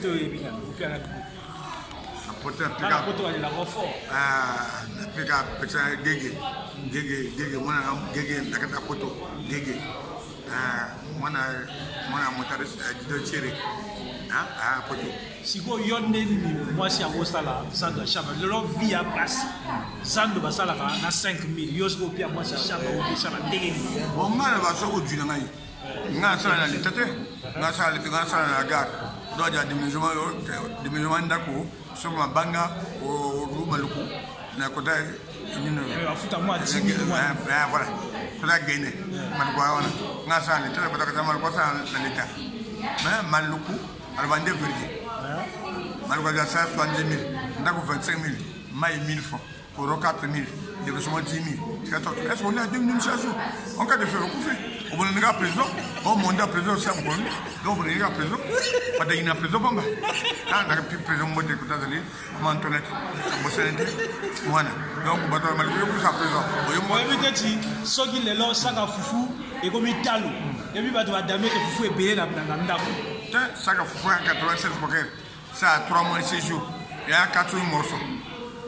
poto oyebi nano opi ana poto alela renfort ah, napeka apesa gege gege gege mwana gege nakata poto gege ah, mwana mwana motare jido eh, cere aya ah, poto sikoyo yo nde ni mwasi yango osala zando ya chambre lelo vi ya basi zando basalaka na 5000 yo soko opia mwasi ya chambre opesana ndenge nini bo ngana basoko dina ngai ngaa sala na leta te ngaa sala na gare twaja diméjement ndako soma banga olu maluku na kota voilà eh, eh, eh, kota gene malikuwa wana nga sale tata kota kata malikuwa sa na leta mais maluku alvande vérité maluku a 70 000 ndako 25 000 mai 1000 francs auront 4 000, développement 10 000. Est-ce qu'on est à 2 000 chaque jour En cas de fait, on fait. On va donner à prison, on monte à prison, ça me connaît. Donc on va donner à prison. Parce qu'il n'y a prison, pas mal. Ah, on a pris prison, moi, des côtés d'aller, on m'a entonné. On m'a salué. Voilà. Donc on va donner à prison, plus à prison. On va éviter que ce qui est là, ça va foufou, et comme il talo. Et puis, on va damer que foufou est payé dans la dame. Ça va foufou en 96 poker. Ça a 3 mois et 6 jours. Et à 4 morceaux.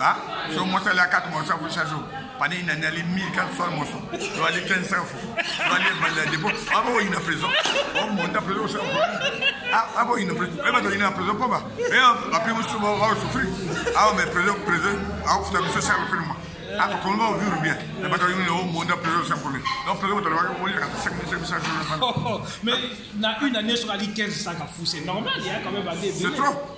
Ah, so mɔsɔ le akatu mɔsɔ fo saso pani nani ali mille quatre cent mɔsɔ do ali quinze cent fo do ali mali depo a b'o ɲina prison o oh, mɔnta prison o sɛ o a b'o ɲina prison e b'a dɔn ɲina prison kɔba e a pe muso bɔ aw sufiri aw mɛ prison prison aw fita muso sɛ fɛn ma a ko kɔn b'aw vivre bien e b'a dɔn ɲina o mɔnta prison sɛ pour lui donc prison tɔ la o yɛrɛ ka cinq mille cinq mille cinq mille oh, oh, mais na une année sur ali quinze ça ka fou c'est normal il y a quand même un début c'est trop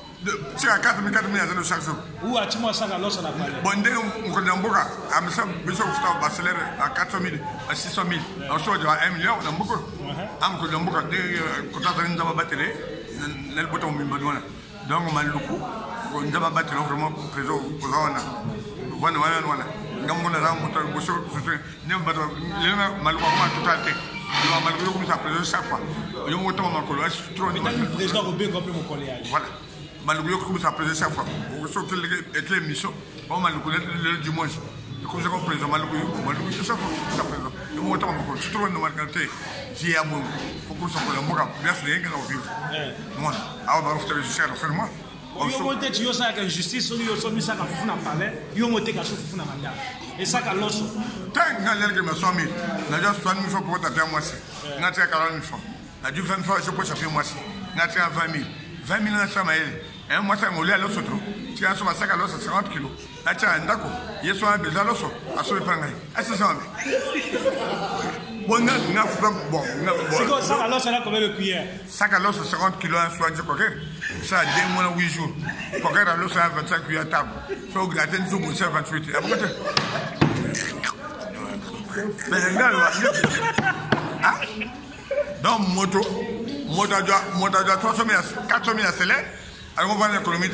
se ka quatre mille quatre mille azana chaque jour ou a timo sanga losa na pale bon ndenge mokonzi ya mboka amesa biso kofuta basalaire a quatre cent mille a six cent mille asoja a un million na mboka uh-huh. amokonzi ah, ya mboka ndenge euh, kota azali nzambe abatele nali bota momimbani wana donc maluku nzambe abatele vraiment préso koza wana wana wana wana nga moko naza moto liboso susu nde bato lelo maluku akoma total te maluku yokomisa préso chaque fois yo moko toma makolo asitro ni président kobengwa mpe mokolo yali voilà malgré que ça présente chaque fois au sort que les émissions on malgré le du moins comme ça qu'on présente malgré malgré chaque fois ça présente et moi tant que je trouve une marquante j'ai à mon pour ça pour le mot bien sûr rien que au vivre non alors bah vous chercher à faire moi yongo te ti yo saka justice soni yo so mi saka fufu na palais yongo te ka so fufu na mandako e saka loso tan nga lelge ma soami na ja soixante mille fois pour taper moisi nga tia quarante mille fois na du vingt fois je peux taper moisi nga tia vingt mille vingt mille nga sama ele un mois sango le alo sotro si an soma saka losa 50 kilo acha ndako ye so an beza loso aso be panga asa sama be bon na na fuka bon na bon c'est quoi saka losa la combien de cuillère saka losa 50 kilo an so anje koke ça deux mois 8 jours koke ra losa 25 cuillère table so gratin so mo 28 apote mais ngal wa ah donc moto moto moto 300 000 400 000 c'est là alors voir l'économie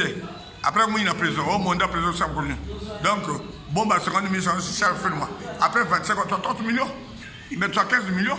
après moi il a prison au oh, monde à prison ça connu donc bon bah 50 millions c'est ça fait moi après 25 30 millions il met 15 millions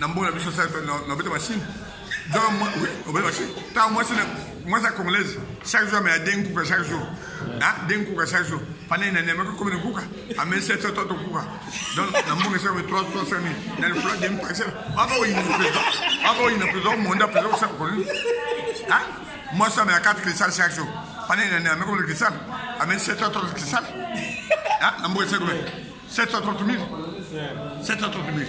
na mbongo na biso na obeta machine zaka obeta machine ntango mwasi mwasi ya congolaise chaque jour amela de nkuka chaque jour ah, de nkuka chaque jour panai na nemeko komi nkuka ameli sept cent toto nkuka donc na mbongo esaka mi trois trois cinq mille na lifula de mpaxela ava oyina président ava oyina président omonda président osaka koloni mwasi amela quatre cristal chaque jour panai na ne ameko komi cristal ameli sept cent toto cristal na ah, mbongo esaka komi sept cent trente mille sept cent trente mille